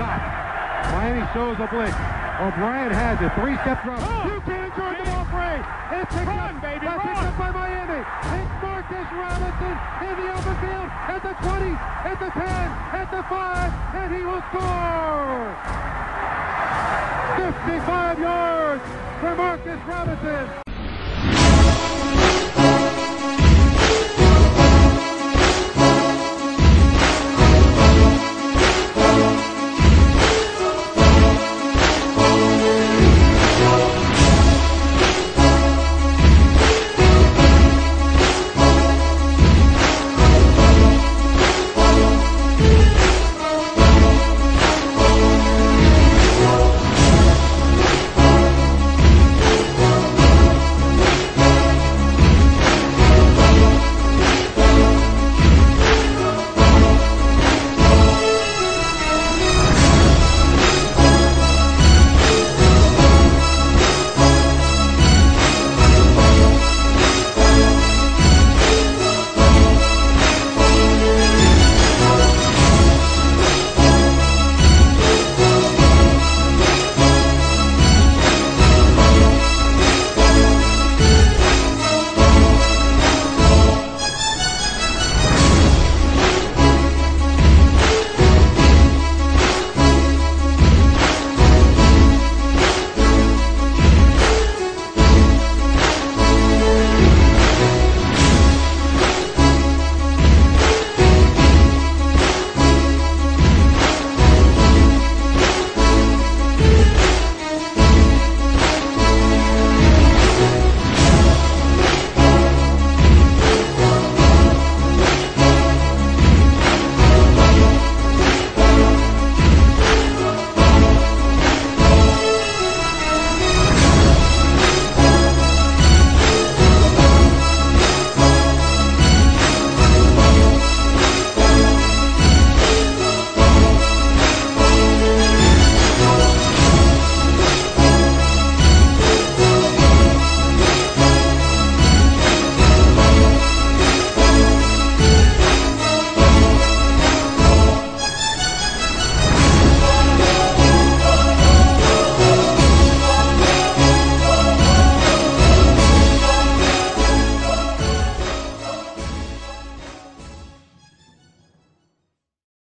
shot. Miami shows a blitz. O'Brien has it. Three-step drop. Oh. Buchanan enjoys the ball free. It's picked Run, up. baby, That's picked up by Miami. It's Marcus Robinson in the open field at the 20, at the 10, at the 5, and he will score. 55 yards for Marcus Robinson.